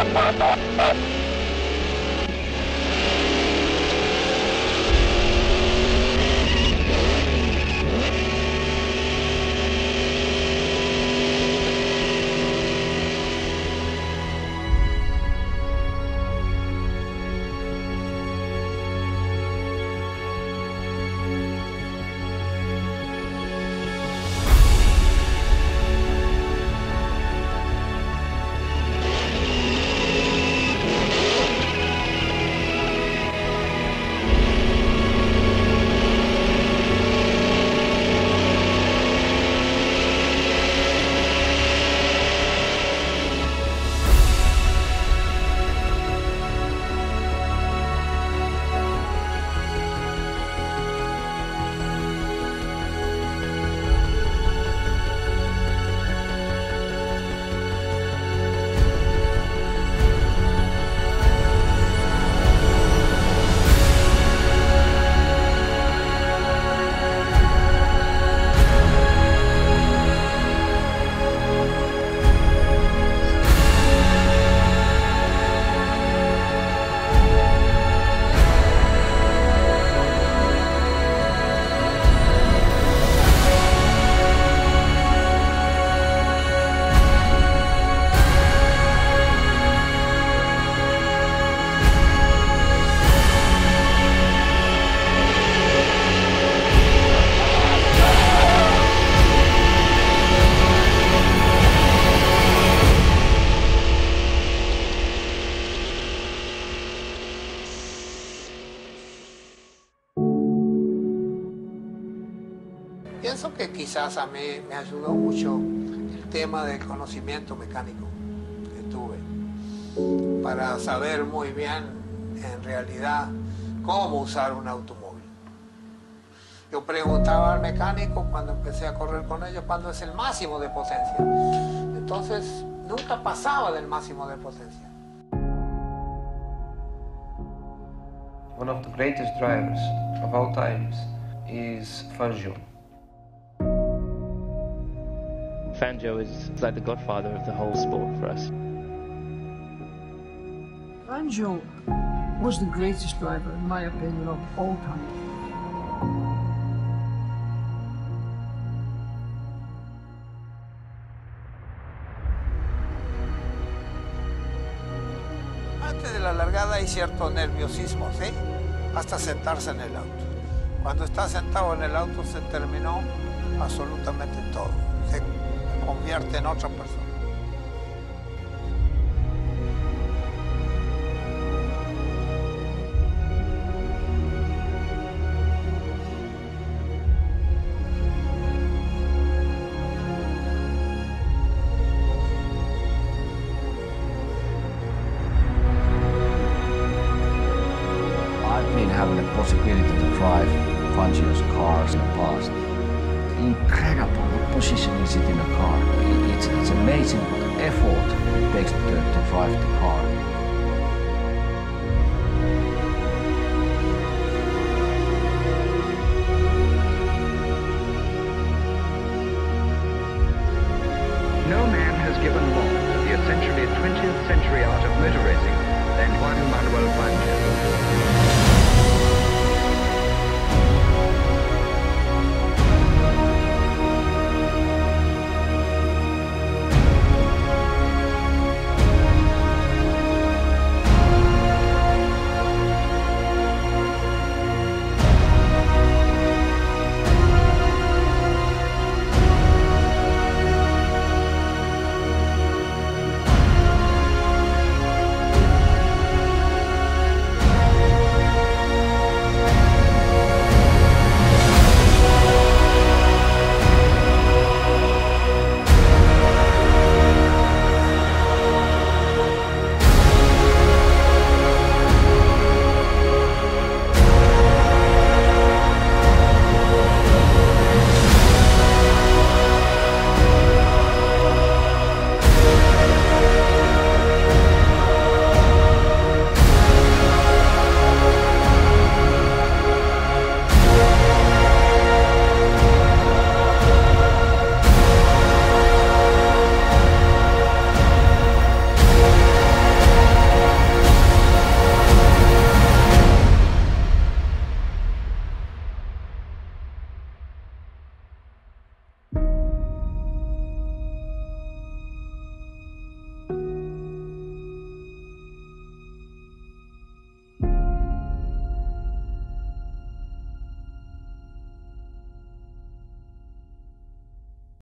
Ha ha ha ha! Pienso que quizás a mí me ayudó mucho el tema del conocimiento mecánico que tuve para saber muy bien en realidad cómo usar un automóvil. Yo preguntaba al mecánico cuando empecé a correr con ellos cuándo es el máximo de potencia. Entonces nunca pasaba del máximo de potencia. One of the greatest drivers of all times is Fangio. Fangio is like the godfather of the whole sport for us. Fangio was the greatest driver, in my opinion, of all time. Antes de la largada hay cierto nerviosismo, ¿sí? Hasta sentarse en el auto. Cuando está sentado en el auto se terminó absolutamente todo. Se convierte en otra persona. I've been having the possibility to drive Fangio's cars in the past. Incredible position is it in a car? It's, it's amazing what effort it takes to, to drive the car.